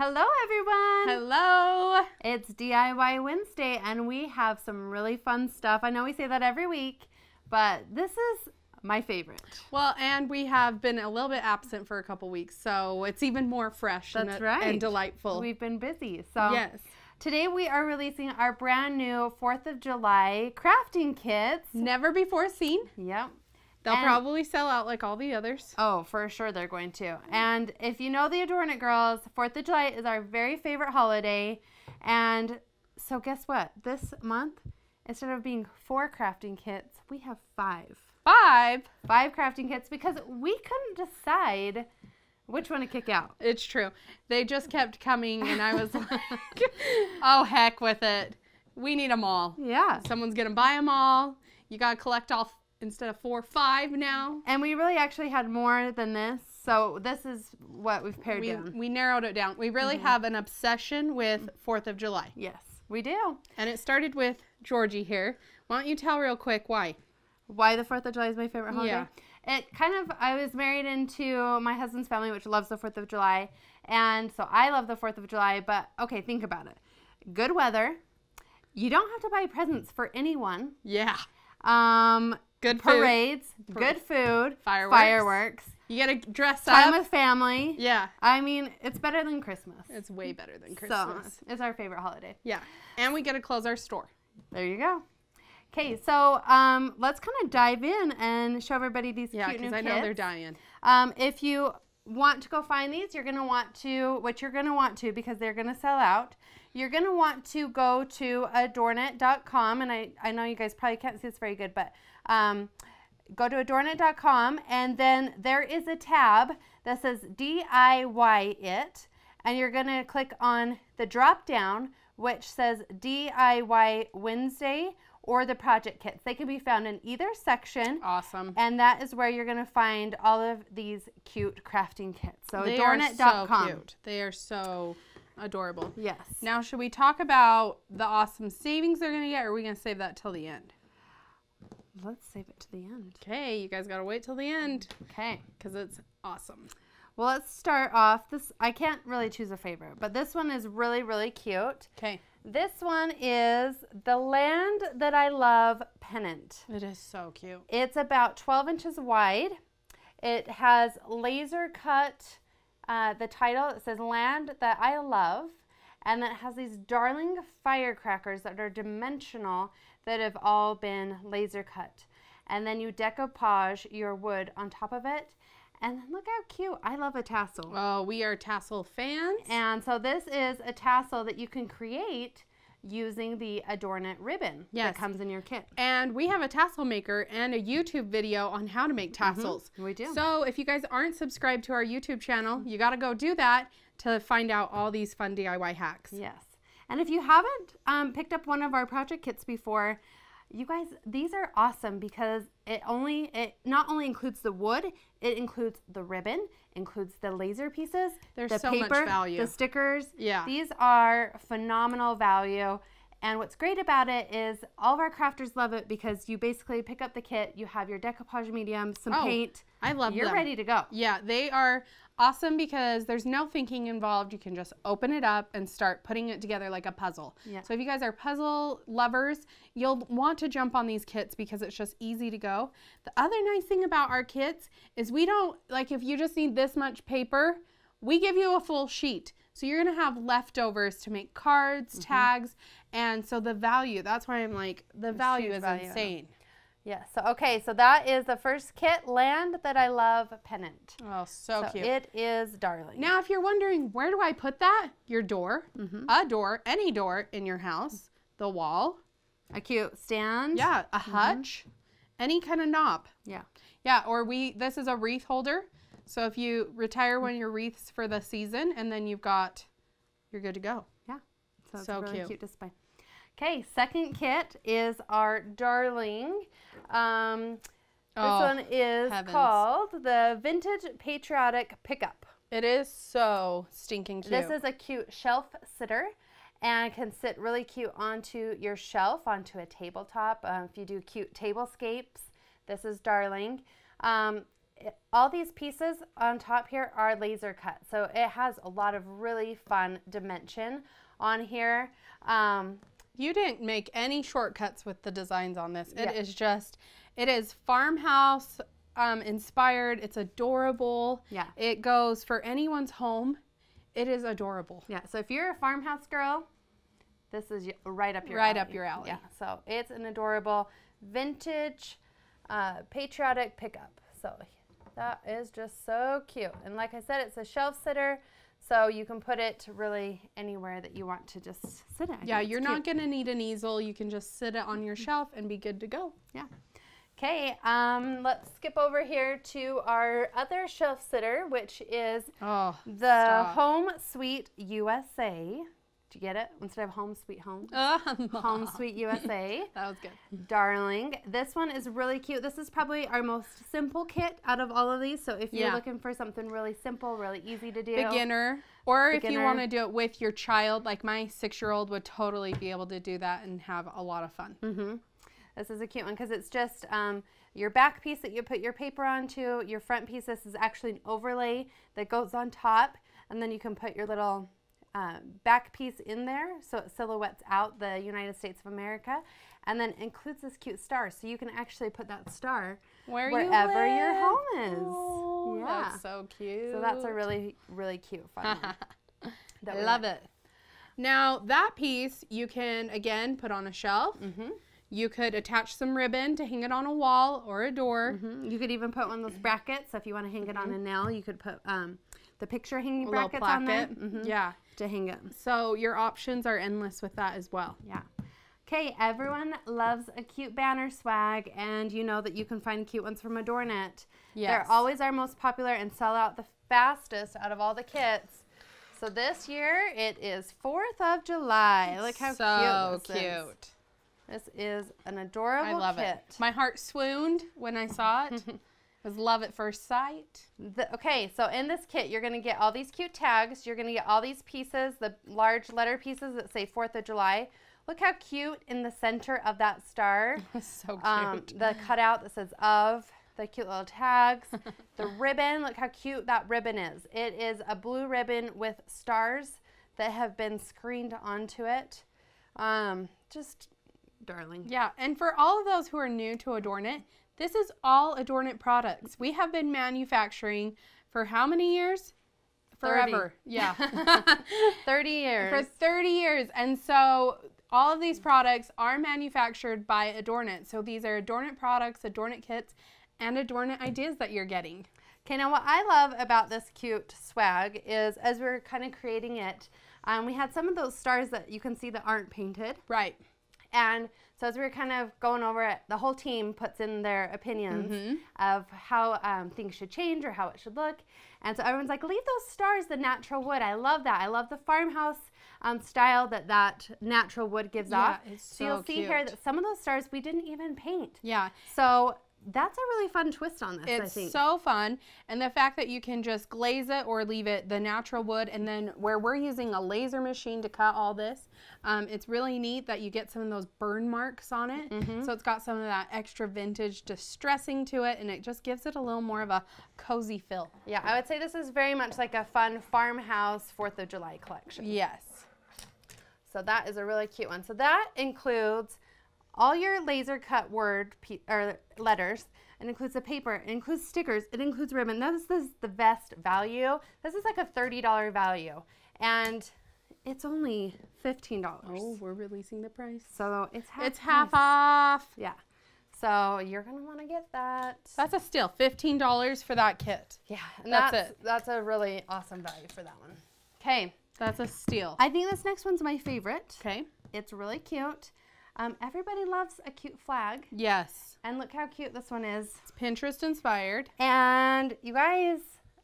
Hello, everyone. Hello. It's DIY Wednesday, and we have some really fun stuff. I know we say that every week, but this is my favorite. Well, and we have been a little bit absent for a couple weeks, so it's even more fresh That's uh, and, right. and delightful. We've been busy. So, yes. today we are releasing our brand new 4th of July crafting kits. Never before seen. Yep. They'll And- probably sell out like all the others. Oh, for sure they're going to. And if you know the Adornit Girls, 4th of July is our very favorite holiday. And so guess what? This month, instead of being four crafting kits, we have five. Five. Five crafting kits because we couldn't decide which one to kick out. It's true. They just kept coming, and I was like, oh, heck with it. We need them all. Yeah. Someone's going to buy them all. You got to collect all, instead of four, five now. And we really actually had more than this. So this is what we've pared We, down. we narrowed it down. We really have an obsession with 4th of July. Yes, we do. And it started with Georgie here. Why don't you tell real quick why? why the Fourth of July is my favorite holiday. Yeah. It kind of I was married into my husband's family, which loves the Fourth of July, and so I love the Fourth of July. But okay, think about it: good weather. You don't have to buy presents for anyone. Yeah. Um, Good food. parades, good food, Fireworks. fireworks, You got to dress time up. with family. yeah. I mean, it's better than Christmas. It's way better than Christmas. So it's our favorite holiday. Yeah. And we get to close our store. There you go. Okay, so um, let's kind of dive in and show everybody these Yeah, cute new because I know they're dying. Um, if you want to go find these, you're going to want to, what you're going to want to, because they're going to sell out, you're going to want to go to adornit.com. And I, I know you guys probably can't see this very good, but um, go to adornit.com. And then there is a tab that says DIY it. And you're going to click on the drop down, which says DIY Wednesday or the project kits. They can be found in either section. Awesome. And that is where you're going to find all of these cute crafting kits. So they are so cute. They are so adorable. Yes. Now, should we talk about the awesome savings they're going to get, or are we going to save that till the end? Let's save it to the end. Okay, you guys got to wait till the end Okay. because it's awesome. Well, let's start off. This I can't really choose a favorite, but this one is really really cute. Okay. This one is the Land That I Love pennant. It is so cute. It's about 12 inches wide. It has laser cut. Uh, the title it says "Land That I Love," and it has these darling firecrackers that are dimensional that have all been laser cut. And then you decoupage your wood on top of it. And look how cute! I love a tassel. Oh, we are tassel fans. And so this is a tassel that you can create using the Adornit ribbon Yes. that comes in your kit. And we have a tassel maker and a YouTube video on how to make tassels. we do. So if you guys aren't subscribed to our YouTube channel, you got to go do that to find out all these fun DIY hacks. Yes. And if you haven't um, picked up one of our project kits before, you guys, these are awesome because it only it not only includes the wood, it includes the ribbon, includes the laser pieces, There's the so much paper, value. the stickers. Yeah. These are phenomenal value. And what's great about it is all of our crafters love it because you basically pick up the kit, you have your decoupage medium, some Oh, paint, I love you're them. ready to go. Yeah, they are awesome because there's no thinking involved. You can just open it up and start putting it together like a puzzle. Yeah. So if you guys are puzzle lovers, you'll want to jump on these kits because it's just easy to go. The other nice thing about our kits is we don't like if you just need this much paper, we give you a full sheet. So you're going to have leftovers to make cards, Mm-hmm. tags, and so the value, that's why I'm like the value is value insane. Yes. So okay, so that is the first kit, Land That I Love pennant. Oh, so, So cute. it is darling. Now, if you're wondering, where do I put that? Your door, Mm-hmm. a door, any door in your house, the wall, A cute stand. yeah, a hutch, any kind of knob. Yeah. Yeah, or we, this is a wreath holder. So if you retire one of your wreaths for the season and then you've got, you're good to go. Yeah. So it's So a really cute. cute. display. Okay, second kit is our darling. Um, this Oh, one is heavens. called the Vintage Patriotic Pickup. It is so stinking cute. This is a cute shelf sitter and can sit really cute onto your shelf, onto a tabletop. Uh, if you do cute tablescapes, this is darling. Um, it- all these pieces on top here are laser cut. So it has a lot of really fun dimension on here. Um, You didn't make any shortcuts with the designs on this. It Yeah. is just, it is farmhouse um, inspired. It's adorable. Yeah. It goes for anyone's home. It is adorable. yeah, so if you're a farmhouse girl, this is right up your Right alley. up your alley. Yeah, so it's an adorable vintage uh, patriotic pickup. So that is just so cute. And like I said, it's a shelf sitter, so you can put it really anywhere that you want to just sit it. Yeah, you're cute. not going to need an easel. You can just sit it on your shelf and be good to go. Yeah. Okay, um, let's skip over here to our other shelf sitter, which is Oh, the stop. Home Sweet USA. You get it? Instead of Home Sweet Home. Home Sweet USA. That was good. Darling. This one is really cute. This is probably our most simple kit out of all of these. So if you're Yeah. looking for something really simple, really easy to do. Beginner. Or if you want to do it with your child, like my six year old would totally be able to do that and have a lot of fun. Mm-hmm. This is a cute one because it's just um, your back piece that you put your paper onto. Your front piece, this is actually an overlay that goes on top. And then you can put your little uh, back piece in there so it silhouettes out the United States of America. And then includes this cute star. So you can actually put that star Where wherever you your home is. Oh, yeah. That's so cute. So that's a really, really cute fun one. I love like. it. Now that piece you can again put on a shelf. Mhm. You could attach some ribbon to hang it on a wall or a door. Mhm. You could even put one of those brackets. So if you want to hang it on a nail, you could put um, the picture hanging A brackets on there placket. Mhm. Yeah. To hang it. So your options are endless with that as well. Yeah. Okay, everyone loves a cute banner swag, and you know that you can find cute ones from Adornit. Yes. They're always our most popular and sell out the fastest out of all the kits. So this year it is 4th of July. Look how so cute this is. cute. This is an adorable I love kit. it. My heart swooned when I saw it. it was love at first sight. The, okay, so in this kit, you're going to get all these cute tags. You're going to get all these pieces, the large letter pieces that say 4th of July. Look how cute in the center of that star. so cute. Um, the cutout that says of, the cute little tags, the ribbon. Look how cute that ribbon is. It is a blue ribbon with stars that have been screened onto it. Um, just darling. Yeah, and for all of those who are new to Adornit, this is all Adornit products. We have been manufacturing for how many years? 30. Forever. Yeah. 30 years. for 30 years. And so all of these products are manufactured by Adornit. So these are Adornit products, Adornit kits, and Adornit ideas that you're getting. Okay, now what I love about this cute swag is as we are kind of creating it, um, we had some of those stars that you can see that aren't painted. Right. And so as we were kind of going over it, the whole team puts in their opinions Mm-hmm. of how um, things should change or how it should look. And so everyone's like, leave those stars the natural wood. I love that. I love the farmhouse um, style that that natural wood gives Yeah, off. it's so so you'll so see here that some of those stars we didn't even paint. Yeah. So that's a really fun twist on this, I It's so fun. And the fact that you can just glaze it or leave it the natural wood. And then where we're using a laser machine to cut all this, um, it's really neat that you get some of those burn marks on it. Mm-hmm. So it's got some of that extra vintage distressing to it. And it just gives it a little more of a cozy feel. Yeah, I would say this is very much like a fun farmhouse 4th of July collection. Yes. So that is a really cute one. So that includes all your laser cut word or letters. It includes the paper. It includes stickers. It includes ribbon. This is the best value. This is like a $30 value. And it's only $15. Oh, we're releasing the price. So it's half It's half off. Yeah. So you're going to want to get that. That's a steal. $15 for that kit. yeah. And that's that's, it. That's a really awesome value for that one. Okay. That's a steal. I think this next one's my favorite. Okay. It's really cute. Um, everybody loves a cute flag. Yes. And look how cute this one is. It's Pinterest inspired. And you guys,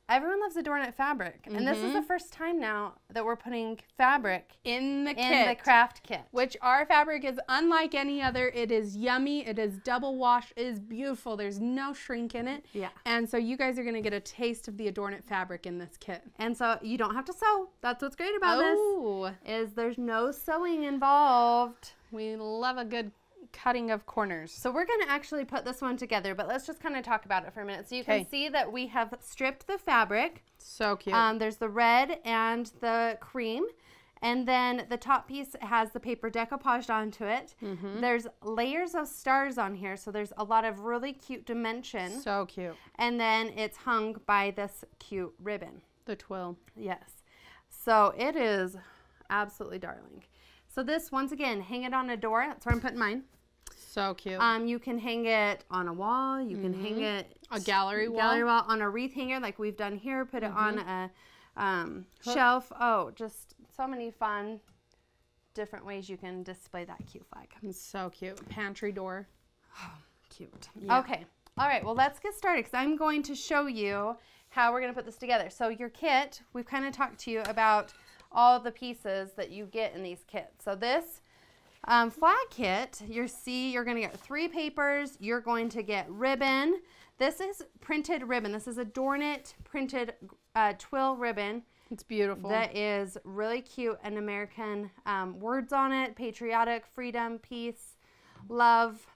everyone loves Adornit fabric. And this is Mm-hmm. the first time now that we're putting fabric In the kit. in kit. the craft kit. which our fabric is unlike any other. It is yummy. It is double wash. It is beautiful. There's no shrink in it. Yeah. And so you guys are going to get a taste of the Adornit fabric in this kit. And so you don't have to sew. That's what's great about Oh, this. Is there's no sewing involved. We love a good cutting of corners. So we're going to actually put this one together, but let's just kind of talk about it for a minute. So you can see that we have stripped the fabric. So cute. Um, there's the red and the cream. And then the top piece has the paper decoupaged onto it. Mm-hmm. There's layers of stars on here, so there's a lot of really cute dimension. so cute. and then it's hung by this cute ribbon. The twill. Yes. So it is absolutely darling. So this, once again, hang it on a door. That's where I'm putting mine. So cute. Um, you can hang it on a wall. You can hang it Mm-hmm. A gallery wall. gallery wall on a wreath hanger like we've done here. Put it on a um, shelf. Oh, just so many fun different ways you can display that cute flag. so cute. Pantry door. Oh, Cute. Yeah. Okay. All right. Well, let's get started because I'm going to show you how we're going to put this together. So your kit, we've kind of talked to you about all the pieces that you get in these kits. So this um, flag kit, you see, you're going to get three papers. You're going to get ribbon. This is printed ribbon. This is Adornit printed uh, twill ribbon. It's beautiful. That is really cute and American um, words on it patriotic, freedom, peace, love,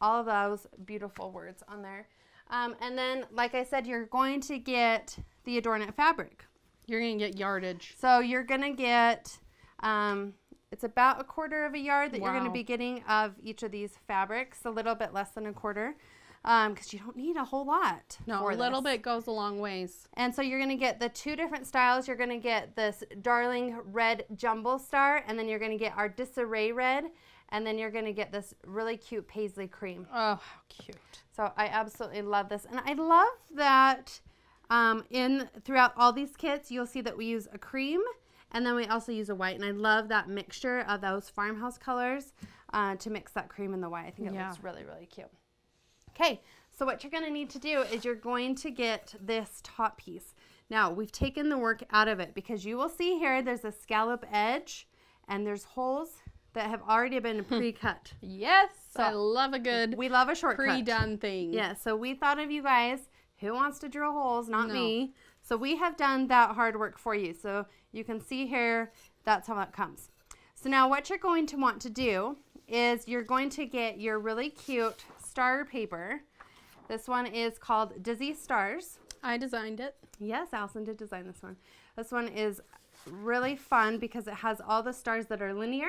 all of those beautiful words on there. Um, and then, like I said, you're going to get the Adornit fabric. You're gonna get yardage. So you're going to get, um, it's about a quarter of a yard that you're going to be getting of each of these fabrics, a little bit less than a quarter. Because you don't need a whole lot. No, a little this. bit goes a long ways. And so you're going to get the two different styles. You're going to get this darling red Jumble star, and then you're going to get our disarray red, and then you're going to get this really cute paisley cream. Oh, how cute. So I absolutely love this. And I love that um, in throughout all these kits, you'll see that we use a cream, and then we also use a white. And I love that mixture of those farmhouse colors uh, to mix that cream and the white. I think it Yeah. looks really, really cute. Okay, so what you're going to need to do is you're going to get this top piece. Now, we've taken the work out of it because you will see here there's a scallop edge and there's holes that have already been pre-cut. Yes, so I love a good we love a shortcut. pre-done thing. Yeah, so we thought of you guys. Who wants to drill holes? Not No. me. So we have done that hard work for you. So you can see here, that's how that comes. So now what you're going to want to do is you're going to get your really cute star paper. This one is called Dizzy Stars. I designed it. Yes, Allison did design this one. This one is really fun because it has all the stars that are linear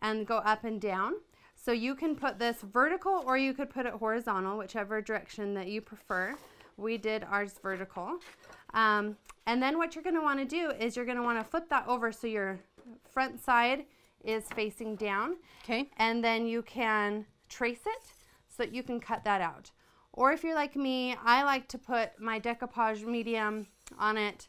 and go up and down. So you can put this vertical or you could put it horizontal, whichever direction that you prefer. We did ours vertical. Um, and then what you're going to want to do is you're going to want to flip that over so your front side is facing down Okay. and then you can trace it so that you can cut that out. Or if you're like me, I like to put my decoupage medium on it,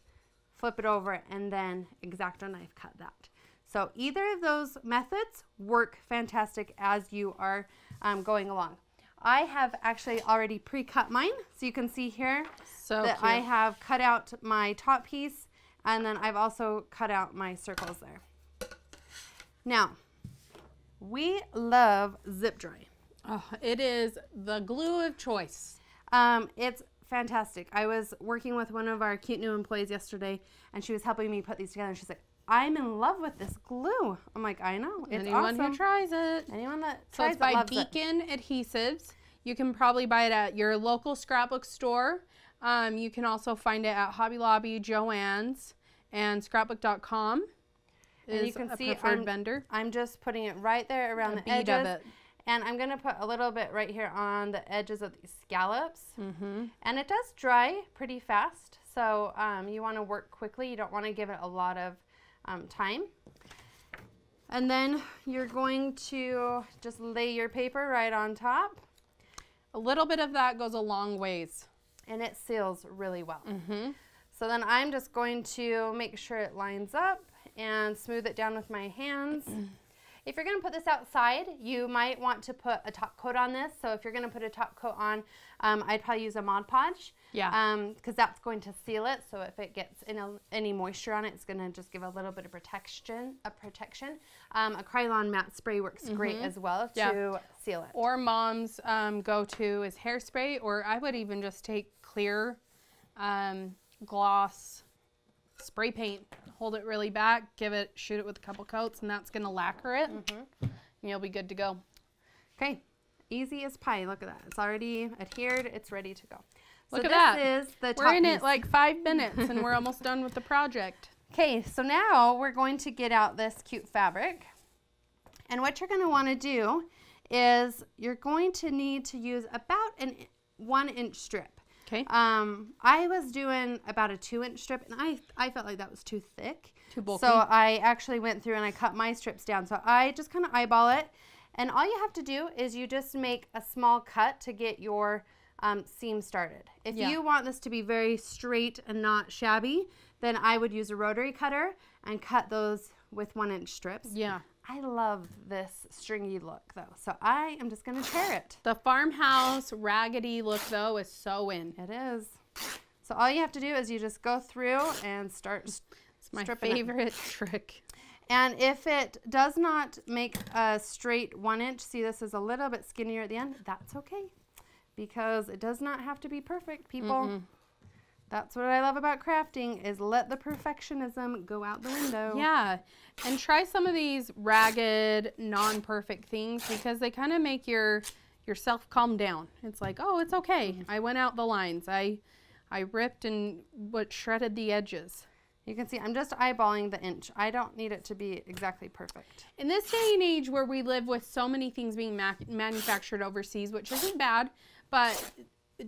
flip it over, and then X-Acto knife cut that. So either of those methods work fantastic as you are um, going along. I have actually already pre-cut mine, so you can see here So that cute. I have cut out my top piece, and then I've also cut out my circles there. Now, we love zip dry. Oh, it is the glue of choice. Um, it's fantastic. I was working with one of our cute new employees yesterday, and she was helping me put these together. And she's like, "I'm in love with this glue." I'm like, "I know, it's Anyone awesome." who tries it. Anyone that So tries it's by it loves it. Beacon Adhesives. You can probably buy it at your local scrapbook store. Um, you can also find it at Hobby Lobby, Joann's, and scrapbook.com. And you can see I'm- vendor. I'm just putting it right there around A the edges, of it. and I'm gonna put a little bit right here on the edges of these scallops. Mm-hmm. And it does dry pretty fast, so um, you want to work quickly. You don't want to give it a lot of um, time. And then you're going to just lay your paper right on top, A little bit of that goes a long ways. and it seals really well. Mm-hmm. So then I'm just going to make sure it lines up and smooth it down with my hands. If you're going to put this outside, you might want to put a top coat on this. So if you're going to put a top coat on, um, I'd probably use a Mod Podge. Yeah. Because that's going to seal it. So if it gets in a, any moisture on it, it's going to just give a little bit of protection. A protection. Um, a Krylon matte spray works great as well Yeah. to seal it. Or mom's um, go-to is hairspray, or I would even just take clear um, gloss spray paint, hold it really back, give it, shoot it with a couple coats, and that's gonna lacquer it, and you'll be good to go. Okay, easy as pie. Look at that. It's already adhered. It's ready to go. So Look at this that. is the We're in piece. it like five minutes and we're almost done with the project. Okay, so now we're going to get out this cute fabric. And what you're going to want to do is you're going to need to use about an one inch strip. Okay. Um, I was doing about a two inch strip and I, I felt like that was too thick. Too bulky. So I actually went through and I cut my strips down. So I just kind of eyeball it. And all you have to do is you just make a small cut to get your um, seam started. If Yeah. you want this to be very straight and not shabby, then I would use a rotary cutter and cut those with one inch strips. Yeah. I love this stringy look though. So I am just going to tear it. The farmhouse raggedy look though is so in. It is. So all you have to do is you just go through and start It's my stripping it. favorite trick. And if it does not make a straight one inch, see this is a little bit skinnier at the end, that's okay. Because it does not have to be perfect, people. That's what I love about crafting is let the perfectionism go out the window. Yeah. And try some of these ragged, non-perfect things because they kind of make your yourself calm down. It's like, "Oh, it's okay. Mm-hmm. I went out the lines. I I ripped and what shredded the edges." You can see I'm just eyeballing the inch. I don't need it to be exactly perfect. In this day and age where we live with so many things being ma- manufactured overseas, which isn't bad, but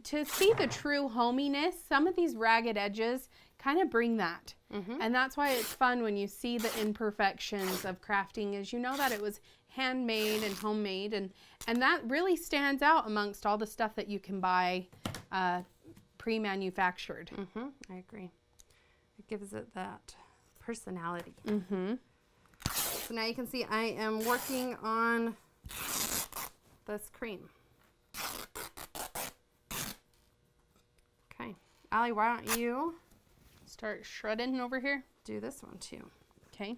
to see the true hominess, some of these ragged edges kind of bring that. And that's why it's fun when you see the imperfections of crafting is you know that it was handmade and homemade and and that really stands out amongst all the stuff that you can buy uh, pre-manufactured. hmm I agree. It gives it that personality. Mm-hmm. So now you can see I am working on this cream. Okay. Allie, why don't you Start shredding over here. do this one too? Okay.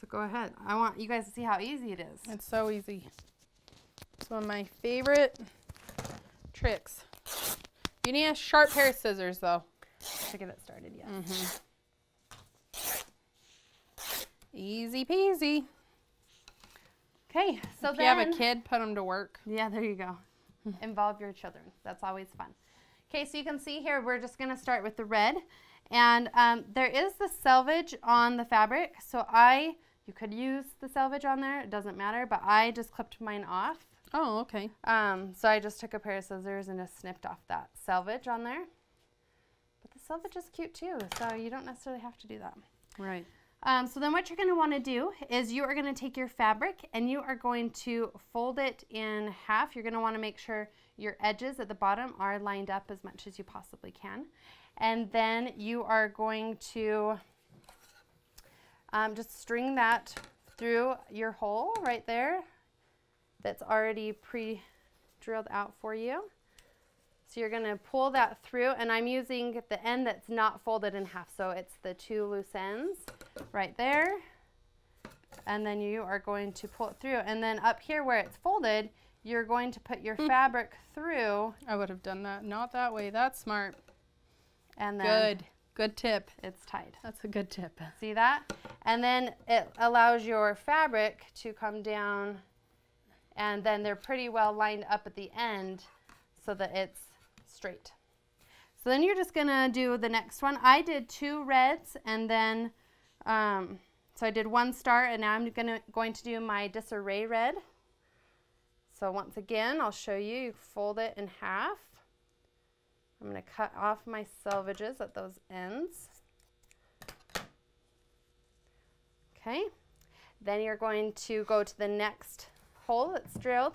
So go ahead. I want you guys to see how easy it is. It's so easy. It's one of my favorite tricks. You need a sharp pair of scissors though. To get it started, yes. Mm-hmm. Easy peasy. Okay, so if you have a kid, put them to work. Yeah, there you go. Involve your children. That's always fun. Okay, so you can see here, we're just gonna start with the red. And um, there is the selvage on the fabric. So I, you could use the selvage on there, it doesn't matter, but I just clipped mine off. Oh, okay. Um, so I just took a pair of scissors and just snipped off that selvage on there. But the selvage is cute too, so you don't necessarily have to do that. Right. Um, so then what you're going to want to do is you are going to take your fabric and you are going to fold it in half. You're going to want to make sure your edges at the bottom are lined up as much as you possibly can. And then you are going to um, just string that through your hole right there that's already pre-drilled out for you. So you're going to pull that through and I'm using the end that's not folded in half. So it's the two loose ends right there. And then you are going to pull it through. And then up here where it's folded, you're going to put your hmm. fabric through I would have done that. Not that way. That's smart. and then Good. Good tip. it's tied. That's a good tip. See that? And then it allows your fabric to come down and then they're pretty well lined up at the end so that it's straight. So then you're just gonna do the next one. I did two reds and then, um, so I did one start and now I'm gonna, going to do my disarray red. So once again, I'll show you, you fold it in half. I'm gonna cut off my selvages at those ends. Okay, then you're going to go to the next hole that's drilled.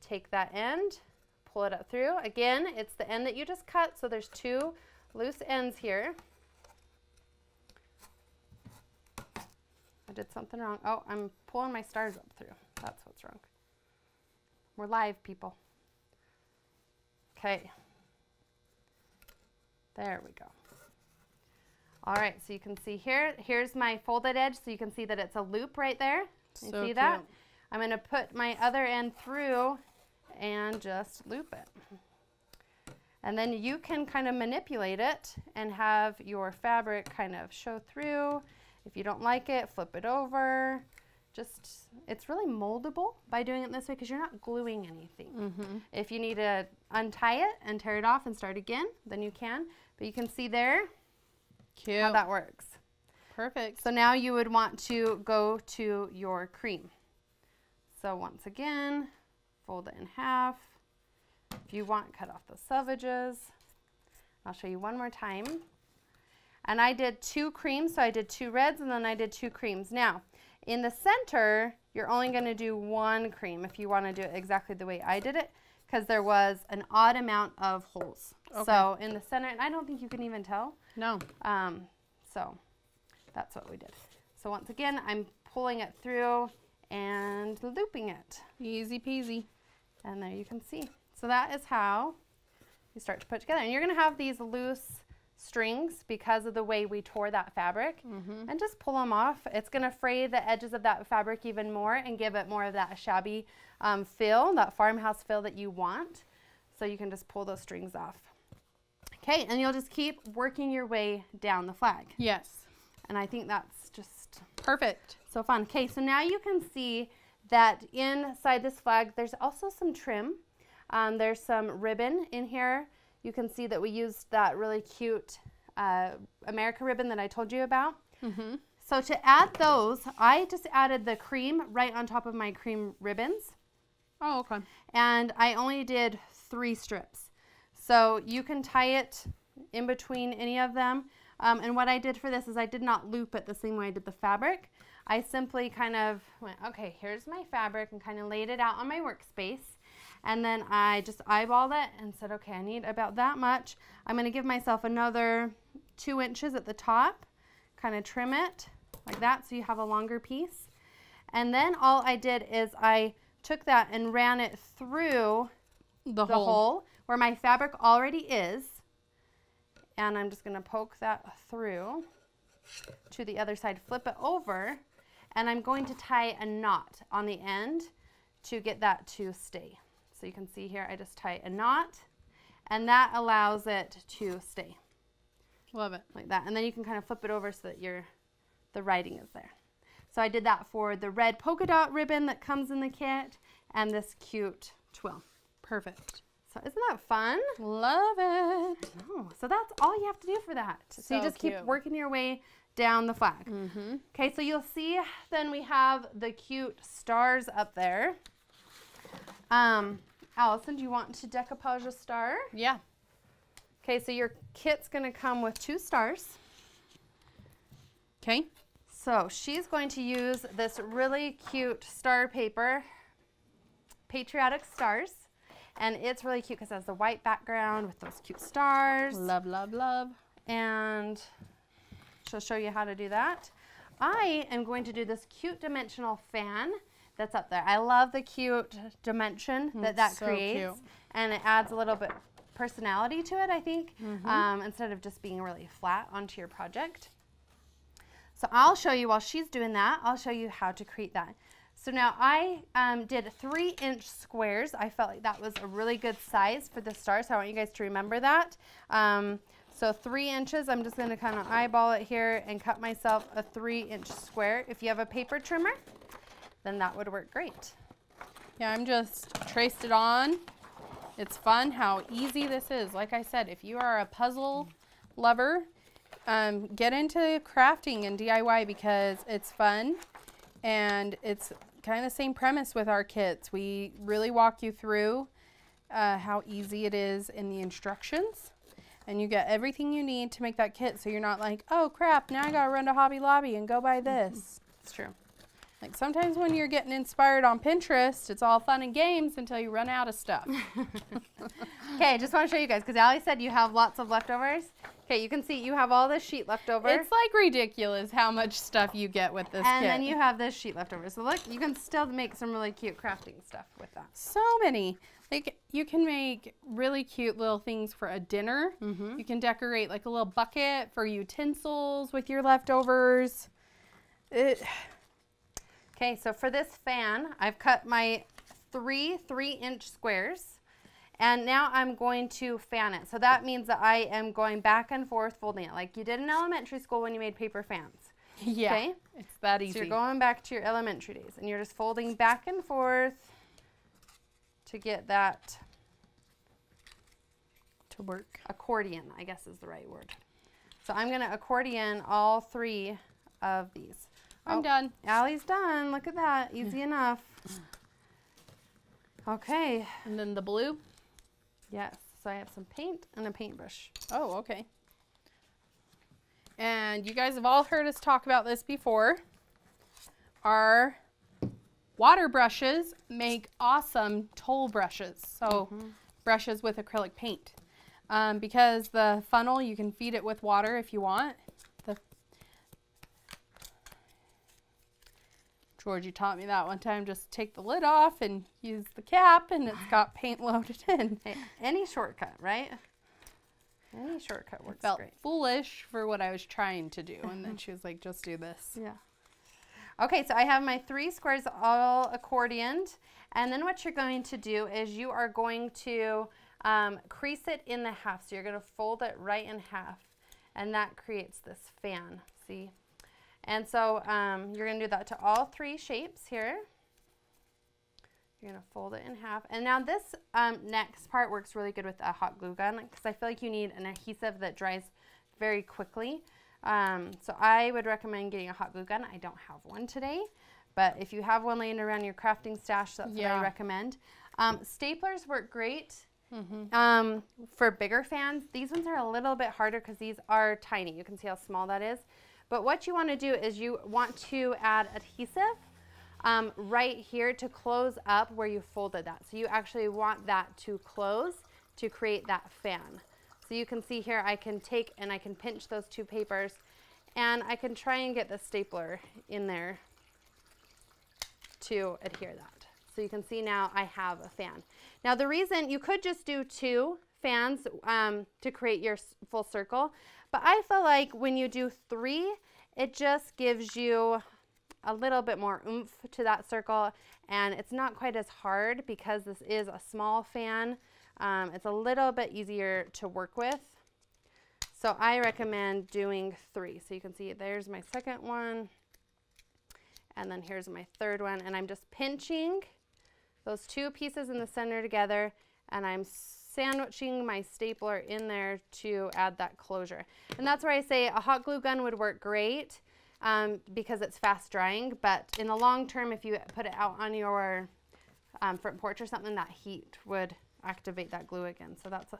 Take that end, pull it up through. Again, it's the end that you just cut, so there's two loose ends here. Did something wrong. Oh, I'm pulling my stars up through. That's what's wrong. We're live, people. Okay. There we go. All right, so you can see here, here's my folded edge, so you can see that it's a loop right there. You So see that? cute. I'm gonna put my other end through and just loop it. And then you can kind of manipulate it and have your fabric kind of show through. If you don't like it, flip it over. just, it's really moldable by doing it this way because you're not gluing anything. Mm-hmm. If you need to untie it and tear it off and start again, then you can. But you can see there Cute. how that works. Perfect. So now you would want to go to your cream. So once again, fold it in half. If you want, cut off the selvages. I'll show you one more time. And I did two creams, so I did two reds and then I did two creams. Now, in the center, you're only gonna do one cream if you wanna do it exactly the way I did it, because there was an odd amount of holes. Okay. So in the center, and I don't think you can even tell, No. um, so that's what we did. So once again, I'm pulling it through and looping it. Easy peasy. And there you can see. So that is how you start to put together. And you're gonna have these loose strings because of the way we tore that fabric. Mm-hmm. And just pull them off. It's gonna fray the edges of that fabric even more and give it more of that shabby um, feel, that farmhouse feel that you want. So you can just pull those strings off. Okay, and you'll just keep working your way down the flag. Yes. And I think that's just Perfect. so fun. Okay, so now you can see that inside this flag, there's also some trim. Um, there's some ribbon in here. You can see that we used that really cute uh, America ribbon that I told you about. Mm-hmm. So to add those, I just added the cream right on top of my cream ribbons. Oh, okay. And I only did three strips. So you can tie it in between any of them. Um, and what I did for this is I did not loop it the same way I did the fabric. I simply kind of went, okay, here's my fabric and kind of laid it out on my workspace. And then I just eyeballed it and said, okay, I need about that much. I'm gonna give myself another two inches at the top, kind of trim it like that so you have a longer piece. And then all I did is I took that and ran it through The, the hole. hole where my fabric already is. And I'm just gonna poke that through to the other side, flip it over, and I'm going to tie a knot on the end to get that to stay. So you can see here, I just tie a knot, and that allows it to stay Love it. like that. And then you can kind of flip it over so that your the writing is there. So I did that for the red polka dot ribbon that comes in the kit and this cute twill. Perfect. So isn't that fun? Love it. Oh, so that's all you have to do for that. So, you So just keep working your way down the flag. Mm-hmm. Okay, so you'll see then we have the cute stars up there. Um, Allison, do you want to decoupage a star? Yeah. Okay, so your kit's gonna come with two stars. Okay. So she's going to use this really cute star paper, Patriotic Stars. And it's really cute because it has the white background with those cute stars. Love, love, love. And she'll show you how to do that. I am going to do this cute dimensional fan that's up there. I love the cute dimension that that so creates. And it adds a little bit personality to it, I think, Mm-hmm. um, instead of just being really flat onto your project. So I'll show you while she's doing that, I'll show you how to create that. So now I um, did three inch squares. I felt like that was a really good size for the star, so I want you guys to remember that. Um, so three inches, I'm just gonna kind of eyeball it here and cut myself a three inch square. If you have a paper trimmer, then that would work great. Yeah, I'm just traced it on. It's fun how easy this is. Like I said, if you are a puzzle lover, um, get into crafting and DIY because it's fun and it's kind of the same premise with our kits. We really walk you through uh, how easy it is in the instructions and you get everything you need to make that kit so you're not like, oh crap, now I gotta run to Hobby Lobby and go buy this. It's true. Like sometimes when you're getting inspired on Pinterest, it's all fun and games until you run out of stuff. Okay, I just want to show you guys because Allie said you have lots of leftovers. Okay, you can see you have all this sheet left over. it's like ridiculous how much stuff you get with this and kit. then you have this sheet left over. So look, you can still make some really cute crafting stuff with that. so many. Like you can make really cute little things for a dinner. Mm-hmm. You can decorate like a little bucket for utensils with your leftovers. It, Okay, so for this fan, I've cut my three three inch squares and now I'm going to fan it. So that means that I am going back and forth folding it like you did in elementary school when you made paper fans. Yeah. Okay? It's that easy. So you're going back to your elementary days and you're just folding back and forth to get that to work. accordion, I guess is the right word. So I'm going to accordion all three of these. I'm Oh, done. Allie's done. Look at that. Easy enough. Okay. And then the blue. Yes. So I have some paint and a paintbrush. Oh, okay. And you guys have all heard us talk about this before. Our water brushes make awesome tole brushes. So brushes with acrylic paint. Um, because the funnel, you can feed it with water if you want. The Georgie taught me that one time. Just take the lid off and use the cap, and it's got paint loaded in. Any shortcut, right? Any shortcut works felt great. foolish for what I was trying to do. And then she was like, just do this. Yeah. Okay, so I have my three squares all accordioned. And then what you're going to do is you are going to um, crease it in the half. So you're going to fold it right in half. And that creates this fan, see? And so um, you're going to do that to all three shapes here. You're going to fold it in half. And now this um, next part works really good with a hot glue gun because I feel like you need an adhesive that dries very quickly. Um, so I would recommend getting a hot glue gun. I don't have one today, but if you have one laying around your crafting stash, that's what I recommend. Um, staplers work great um, for bigger fans. These ones are a little bit harder because these are tiny. You can see how small that is. But what you want to do is you want to add adhesive um, right here to close up where you folded that. So you actually want that to close to create that fan. So you can see here I can take and I can pinch those two papers and I can try and get the stapler in there to adhere that. So you can see now I have a fan. Now the reason you could just do two fans um, to create your full circle, but I feel like when you do three, it just gives you a little bit more oomph to that circle and it's not quite as hard because this is a small fan. Um, it's a little bit easier to work with. So I recommend doing three. So you can see there's my second one and then here's my third one and I'm just pinching those two pieces in the center together and I'm sandwiching my stapler in there to add that closure. And that's where I say a hot glue gun would work great um, because it's fast drying, but in the long term, if you put it out on your um, front porch or something, that heat would activate that glue again. So that's, a,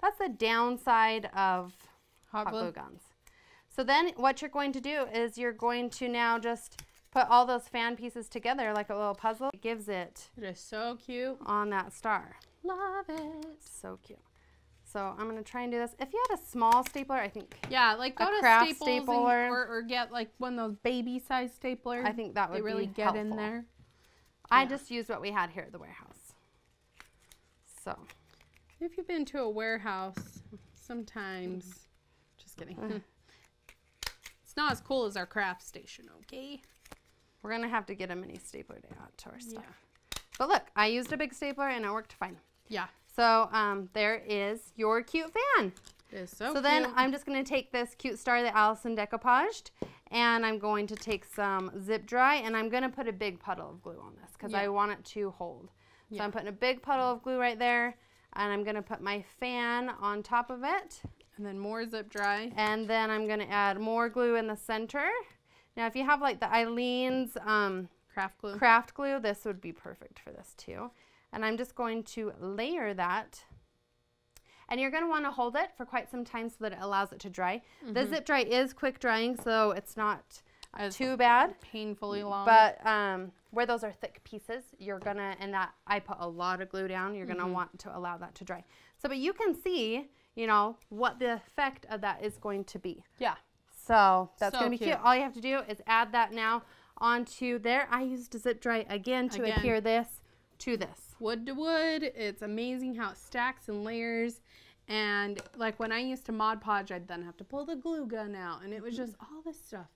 that's the downside of Hot hot glue. glue guns. So then what you're going to do is you're going to now just put all those fan pieces together like a little puzzle. It gives it It is so cute. on that star. Love it. So cute. So I'm gonna try and do this. If you had a small stapler, I think Yeah, like go A to craft Staples and- stapler. or, or get like one of those baby size staplers. I think that would they really get in helpful. there. I Yeah. just used what we had here at the warehouse. So If you've been to a warehouse, sometimes, just kidding. Uh. it's not as cool as our craft station, okay? We're gonna have to get a mini stapler to add to our stuff. Yeah. But look, I used a big stapler and it worked fine. Yeah, So um, there is your cute fan. it is so, So then. I'm just going to take this cute star that Allison decoupaged and I'm going to take some zip dry and I'm going to put a big puddle of glue on this because I want it to hold. Yeah. So I'm putting a big puddle of glue right there and I'm going to put my fan on top of it and then more zip dry. and then I'm going to add more glue in the center. Now if you have like the Aleene's um, Craft glue. craft glue, this would be perfect for this too. And I'm just going to layer that. And you're going to want to hold it for quite some time so that it allows it to dry. The zip dry is quick drying, so it's not too bad. painfully long. But um, where those are thick pieces, you're gonna, and that I put a lot of glue down, you're gonna want to allow that to dry. So, but you can see, you know, what the effect of that is going to be. yeah, So that's So gonna be cute. cute. All you have to do is add that now onto there. I used a zip dry again to Again. adhere this to this. wood to wood. It's amazing how it stacks and layers. And like when I used to Mod Podge, I'd then have to pull the glue gun out, and it was just all this stuff.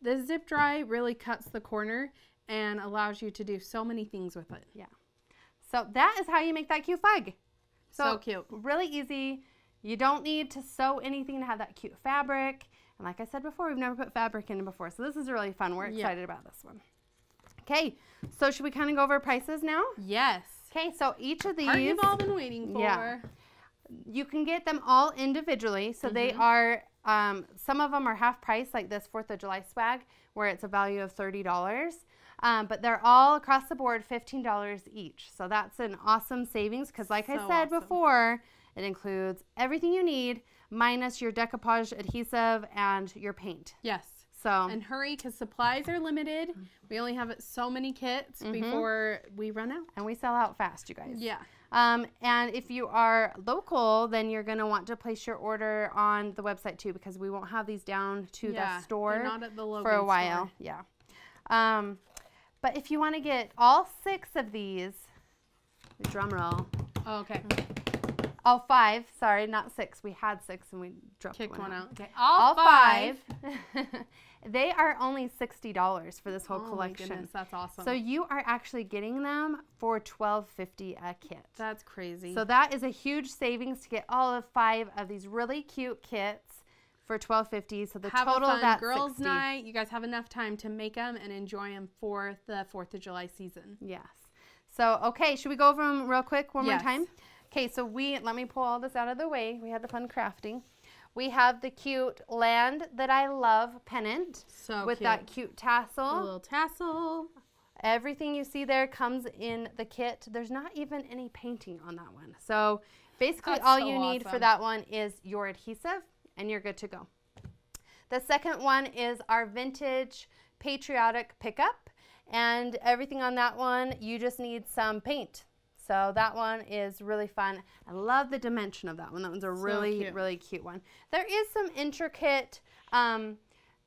The zip dry really cuts the corner and allows you to do so many things with it. Yeah. So that is how you make that cute flag. So cute. Really easy. You don't need to sew anything to have that cute fabric. And like I said before, we've never put fabric in before. So this is really fun. We're Yeah. excited about this one. Okay, so should we kind of go over prices now? Yes. Okay, so each of these Part you've all been waiting for. Yeah. you can get them all individually. So they are um, some of them are half price, like this Fourth of July swag, where it's a value of thirty dollars. Um, but they're all across the board fifteen dollars each. So that's an awesome savings because, like I said awesome. before, it includes everything you need minus your decoupage adhesive and your paint. Yes. So And hurry because supplies are limited. We only have so many kits before we run out. and we sell out fast, you guys. Yeah. Um, and if you are local, then you're going to want to place your order on the website too because we won't have these down to yeah. the store not at the Logan for a while. store. Yeah. Um, but if you want to get all six of these, drum roll, Oh, okay. All five, sorry, not six. We had six and we dropped Kicked one out. Okay. All five. they are only $60 for this whole Oh my collection. goodness, that's awesome. So you are actually getting them for $12.50 a kit. that's crazy. So that is a huge savings to get all of five of these really cute kits for twelve fifty. So the have total a of fun that girls' 60. night. You guys have enough time to make them and enjoy them for the Fourth of July season. Yes. So okay, should we go over them real quick one Yes. more time? Okay, so we let me pull all this out of the way. We had the fun crafting. We have the cute land that I love pennant So with cute. that cute A tassel. little tassel. Everything you see there comes in the kit. There's not even any painting on that one. So basically That's all so you need for that one is your adhesive and you're good to go. The second one is our vintage patriotic pickup and everything on that one you just need some paint. So that one is really fun. I love the dimension of that one. That one's a really, cute. really cute one. There is some intricate um,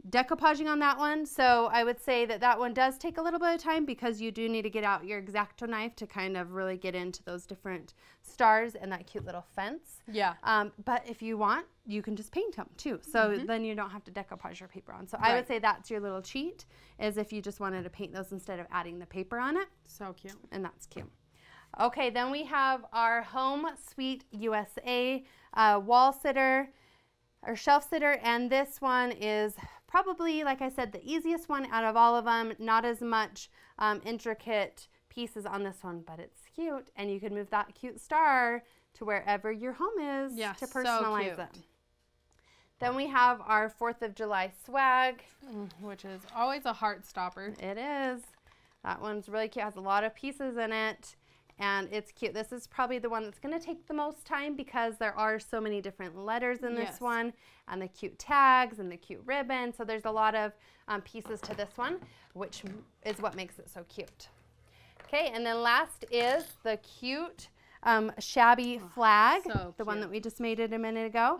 decoupaging on that one. So I would say that that one does take a little bit of time because you do need to get out your X-Acto knife to kind of really get into those different stars and that cute little fence. Yeah. Um, but if you want, you can just paint them too. So then you don't have to decoupage your paper on. So I would say that's your little cheat is if you just wanted to paint those instead of adding the paper on it. So cute. And that's cute. Okay, then we have our Home Sweet USA uh, wall sitter or shelf sitter, and this one is probably, like I said, the easiest one out of all of them. Not as much um, intricate pieces on this one, but it's cute, and you can move that cute star to wherever your home is Yeah, to so personalize cute. it. Then we have our Fourth of July swag. Mm, Which is always a heart stopper. It is. That one's really cute. Has a lot of pieces in it. And it's cute. This is probably the one that's going to take the most time because there are so many different letters in this Yes. one and the cute tags and the cute ribbon. So there's a lot of um, pieces to this one, which is what makes it so cute. Okay, and then last is the cute um, shabby flag, so the one that we just made it a minute ago.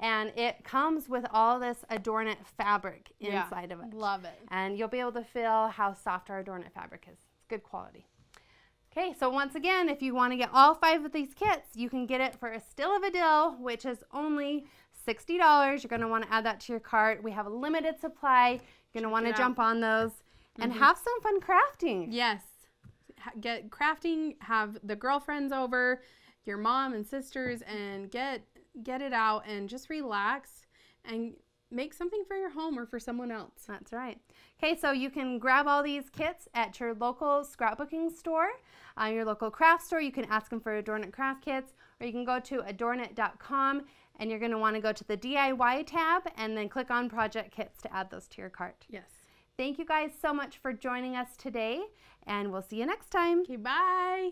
And it comes with all this Adornit fabric Yeah, inside of it Love it. and you'll be able to feel how soft our Adornit fabric is. It's good quality. Okay, so once again, if you want to get all five of these kits, you can get it for a still of a deal, which is only $60. You're going to want to add that to your cart. We have a limited supply. You're going to want to jump on those and mm-hmm. have some fun crafting. Yes. Get crafting, have the girlfriends over, your mom and sisters and get get it out and just relax and make something for your home or for someone else. That's right. Okay, so you can grab all these kits at your local scrapbooking store, uh, your local craft store. You can ask them for Adornit craft kits, or you can go to adornit.com and you're going to want to go to the DIY tab and then click on project kits to add those to your cart. Yes. Thank you guys so much for joining us today, and we'll see you next time. Okay, bye.